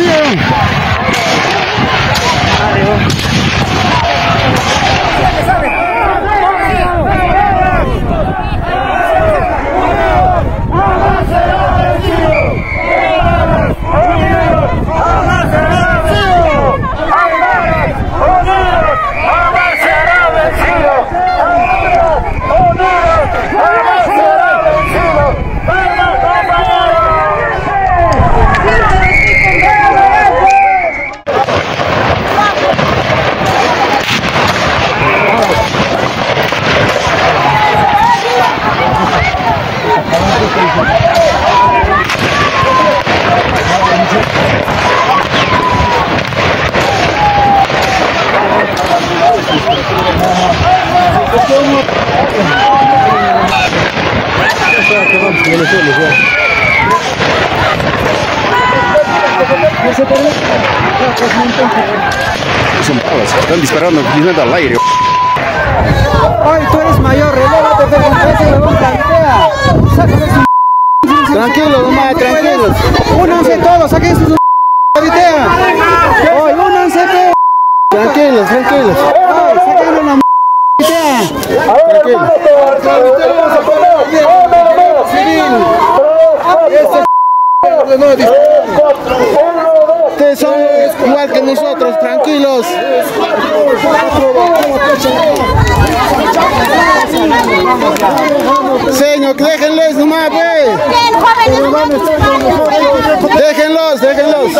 you! Son balas, están disparando, disparando al aire. Ay, tú eres mayor, relévate, pero ese huevón plantea. Sácame su Tranquilo, nomás, tranquilos. Únanse todos, saquen su idea. Oye, únanse, pe. Tranquilos, tranquilos. Ay, saquen una No, Ustedes son igual que nosotros, tranquilos. Señor, déjenles nomás, ve. Déjenlos, déjenlos.